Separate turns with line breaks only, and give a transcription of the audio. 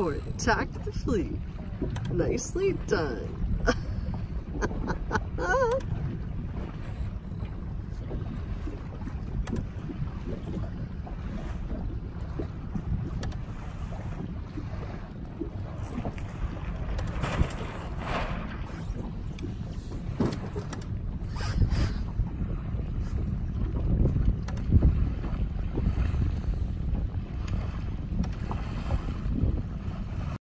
for Attack the Fleet. Nicely done.